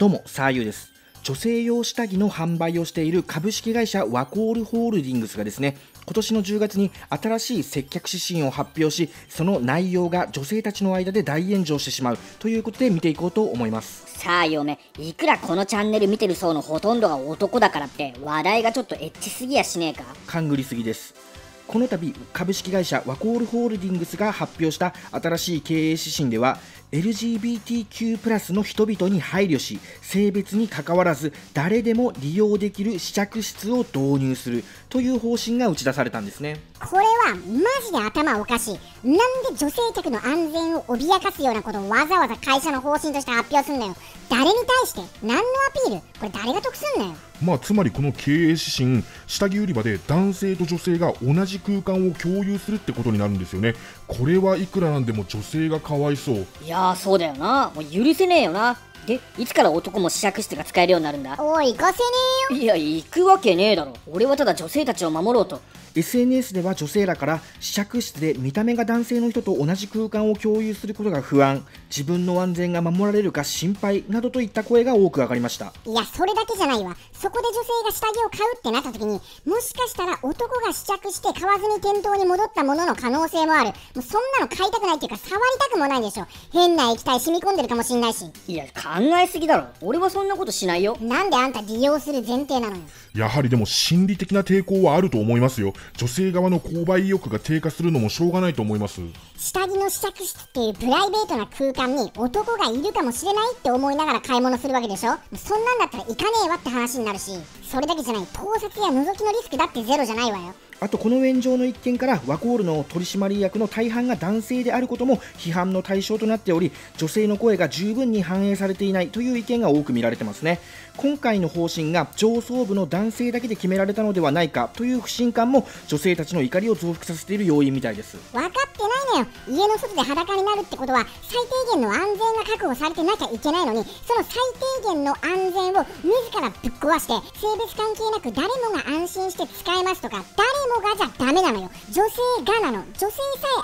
どうも、サーユーです。女性用下着の販売をしている株式会社ワコールホールディングスがですね、今年の10月に新しい接客指針を発表し、その内容が女性たちの間で大炎上してしまうということで見ていこうと思います。さあ嫁いくらこのチャンネル見てる層のほとんどが男だからって話題がちょっとエッチすぎやしねえか？勘ぐりすぎですこの度株式会社ワコールホールディングスが発表した新しい経営指針では LGBTQ+ の人々に配慮し性別にかかわらず誰でも利用できる試着室を導入するという方針が打ち出されたんですね。これはマジで頭おかしい。なんで女性客の安全を脅かすようなことをわざわざ会社の方針として発表すんだよ。誰に対して？何のアピール？これ誰が得すんだよ？まあつまりこの経営指針下着売り場で男性と女性が同じ空間を共有するってことになるんですよね。これはいくらなんでも女性がかわいそう。いやーそうだよな。もう許せねえよな。でいつから男も試着室が使えるようになるんだ？おい行かせねいや行くわけねえだろ。俺はただ女性たちを守ろうと SNS では女性らから試着室で見た目が男性の人と同じ空間を共有することが不安自分の安全が守られるか心配などといった声が多く上がりました。いやそれだけじゃないわ。そこで女性が下着を買うってなった時にもしかしたら男が試着して買わずに店頭に戻ったものの可能性もある。もうそんなの買いたくないっていうか触りたくもないでしょ。変な液体染み込んでるかもしんないし。いや考えすぎだろ。俺はそんなことしないよ。なんであんた利用する前提なのよ。やはりでも心理的な抵抗はあると思いますよ女性側の購買意欲が低下するのもしょうがないと思います。下着の試着室っていうプライベートな空間に男がいるかもしれないって思いながら買い物するわけでしょ？そんなんだったら行かねえわって話になるしそれだけじゃない。盗撮や覗きのリスクだってゼロじゃないわよ。あとこの炎上の一件からワコールの取締役の大半が男性であることも批判の対象となっており女性の声が十分に反映されていないという意見が多く見られてますね。今回の方針が上層部の男性だけで決められたのではないかという不信感も女性たちの怒りを増幅させている要因みたいです。分かってないのよ。家の外で裸になるってことは最低限の安全が確保されてなきゃいけないのにその最低限の安全を自らぶっ壊して性別関係なく誰もが安心して使えますとか誰もがじゃダメなのよ。女性がなの。女性さ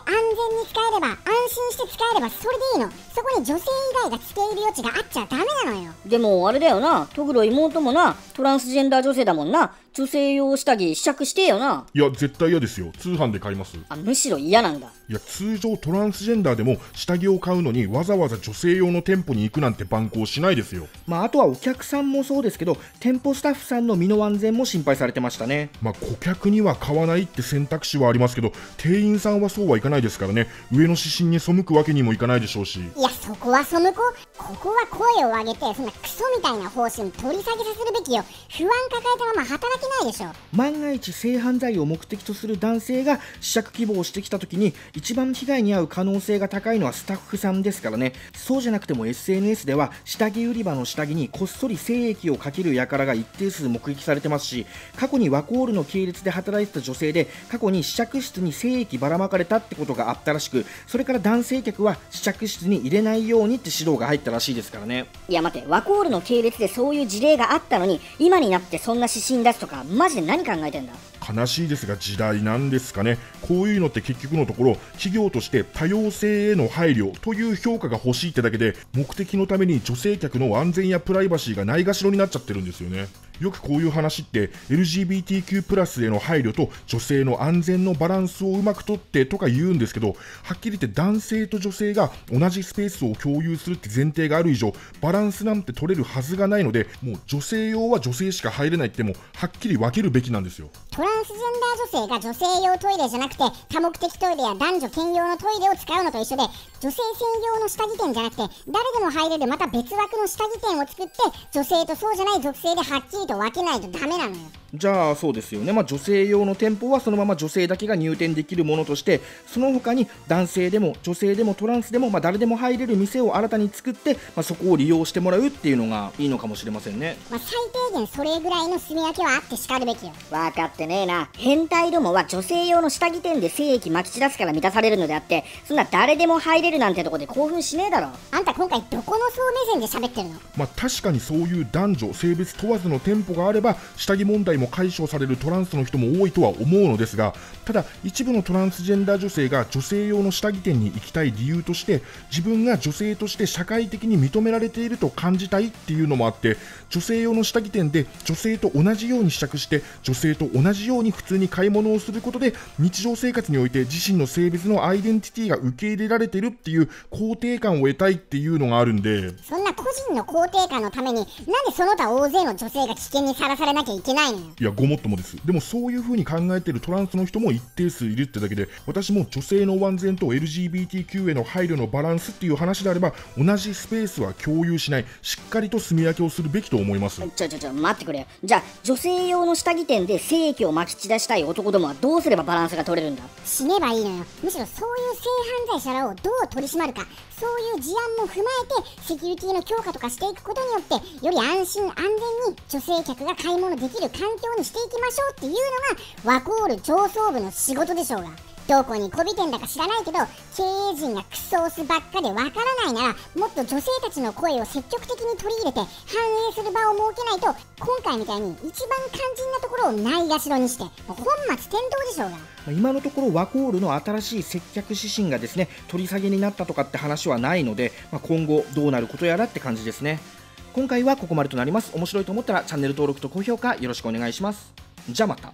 え安全に使えれば安心して使えればそれでいいの。そこに女性以外が付け入る余地があっちゃダメなのよ。でもあれだよな。トグロ妹もなトランスジェンダー女性だもんな。女性用下着試着してよな。いや絶対嫌ですよ。通販で買います。あむしろ嫌なんだ。いや通常トランスジェンダーでも下着を買うのにわざわざ女性用の店舗に行くなんて番号しないですよ。まあ、あとはお客さんもそうですけど店舗スタッフさんの身の安全も心配されてましたね。まあ顧客には買わないって選択肢はありますけど店員さんはそうはいかないですからね。上の指針に背くわけにもいかないでしょうし。いやそこは背こうここは声を上げてそんなクソみたいな方針取り下げさせるべきよ。不安抱えたまま働けないでしょ。万が一性犯罪を目的とする男性が試着希望をしてきた時に一番被害に遭う可能性が高いのはスタッフさんですからね。そうじゃなくても SNS では下着売り場の下着にこっそり精液をかける輩が一定数目撃されてますし過去にワコールの系列で働いてた女性で過去に試着室に精液ばらまかれたってことがあったらしくそれから男性客は試着室に入れないようにって指導が入ったらしいですからね。いや待ってワコールの系列でそういう事例があったのに今になってそんな指針出すとかマジで何考えてんだ？悲しいですが時代なんですかね。こういうのって結局のところ企業として多様性への配慮という評価が欲しいってだけで目的のために女性客の安全やプライバシーがないがしろになっちゃってるんですよねよくこういう話って LGBTQ+ プラスへの配慮と女性の安全のバランスをうまくとってとか言うんですけどはっきり言って男性と女性が同じスペースを共有するって前提がある以上バランスなんて取れるはずがないのでもう女性用は女性しか入れないってもはっきり分けるべきなんですよ。トラ女性が女性用トイレじゃなくて多目的トイレや男女兼用のトイレを使うのと一緒で女性専用の下着店じゃなくて誰でも入れるまた別枠の下着店を作って女性とそうじゃない属性ではっきりと分けないとダメなのよ。じゃあそうですよね、まあ、女性用の店舗はそのまま女性だけが入店できるものとしてその他に男性でも女性でもトランスでも、まあ、誰でも入れる店を新たに作って、まあ、そこを利用してもらうっていうのがいいのかもしれませんね。まあ、最低限それぐらいの住み分けはあってしかるべきよ。分かってねえな。変態どもは女性用の下着店で精液撒き散らすから満たされるのであって。そんな誰でも入れるなんてとこで興奮しねえだろ。あんた今回どこの層目線で喋ってるの？まあ確かにそういう男女性別問わずの店舗があれば下着問題もも解消されるトランスの人も多いとは思うのですがただ一部のトランスジェンダー女性が女性用の下着店に行きたい理由として自分が女性として社会的に認められていると感じたいっていうのもあって女性用の下着店で女性と同じように試着して女性と同じように普通に買い物をすることで日常生活において自身の性別のアイデンティティが受け入れられてるっていう肯定感を得たいっていうのがあるんで。そんな個人の肯定感のためになんでその他大勢の女性が危険にさらされなきゃいけないの？よいやごもっともです。でもそういう風に考えてるトランスの人も一定数いるってだけで私も女性の安全と LGBTQ への配慮のバランスっていう話であれば同じスペースは共有しない。しっかりと住み分けをするべきと思います。ちょちょちょ待ってくれよ。じゃあ女性用の下着店で精液をまき散らしたい男どもはどうすればバランスが取れるんだ？死ねばいいのよ。むしろそういう性犯罪者らをどう取り締まるか。そういう事案も踏まえてセキュリティの強化とかしていくことによってより安心安全に女性客が買い物できる環境にしていきましょうっていうのがワコール上層部の仕事でしょうがどこにこびてんだか知らないけど経営陣がクソ押すばっかでわからないならもっと女性たちの声を積極的に取り入れて反映する場を設けないと今回みたいに一番肝心なところをないがしろにして本末転倒でしょうが。今のところワコールの新しい接客指針がですね取り下げになったとかって話はないので、まあ、今後どうなることやらって感じですね。今回はここまでとなります。面白いと思ったらチャンネル登録と高評価よろしくお願いします。じゃあまた。